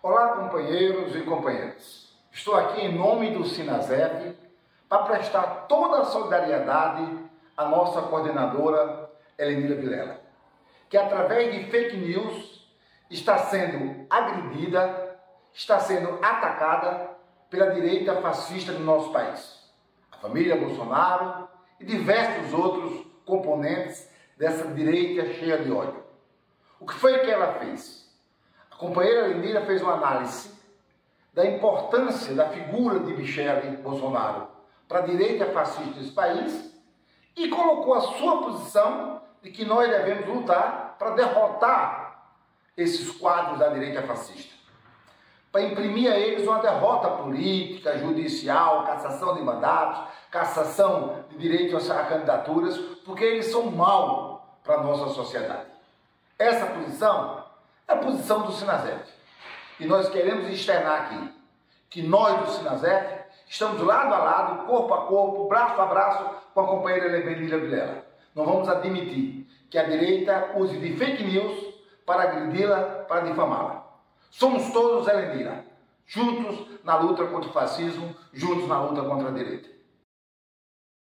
Olá, companheiros e companheiras. Estou aqui em nome do Sinasep para prestar toda a solidariedade à nossa coordenadora Elenira Vilela, que através de fake news está sendo agredida, está sendo atacada pela direita fascista do nosso país. A família Bolsonaro e diversos outros componentes dessa direita cheia de ódio. O que foi que ela fez? Companheira Lindira fez uma análise da importância da figura de Michele Bolsonaro para a direita fascista desse país e colocou a sua posição de que nós devemos lutar para derrotar esses quadros da direita fascista. Para imprimir a eles uma derrota política, judicial, cassação de mandatos, cassação de direitos a candidaturas, porque eles são mal para a nossa sociedade. Essa posição é a posição do Sinazef. E nós queremos externar aqui que nós do Sinazef estamos lado a lado, corpo a corpo, braço a braço com a companheira Levenilha Vilela. Não vamos admitir que a direita use de fake news para agredi-la, para difamá-la. Somos todos Helenira, juntos na luta contra o fascismo, juntos na luta contra a direita.